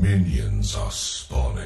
Minions are spawning.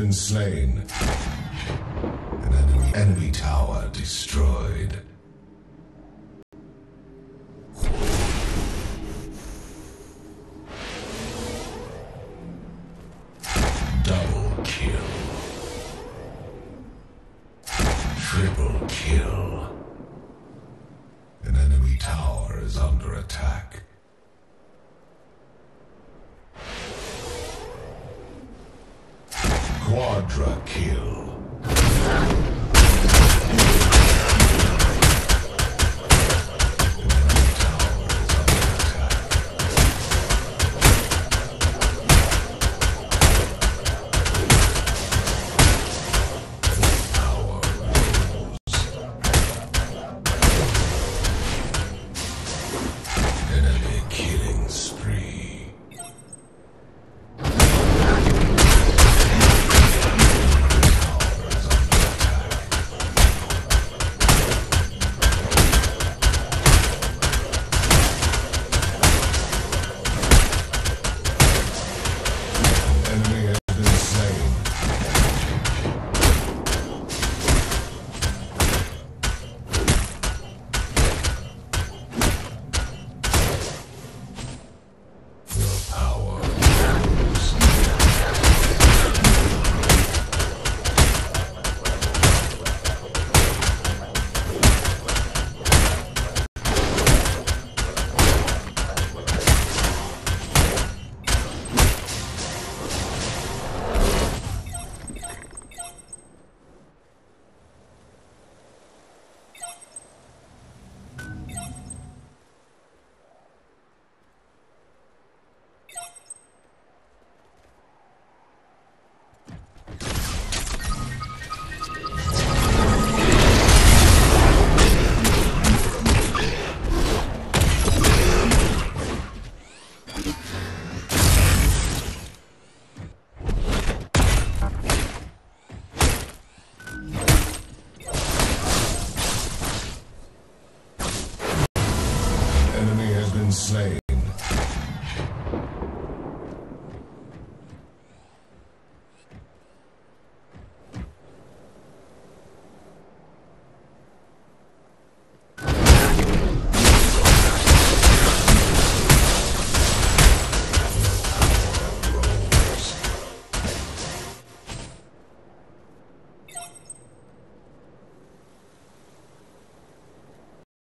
been slain. An enemy, enemy tower destroyed. Double kill. Triple kill. Kill.